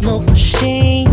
smoke machine.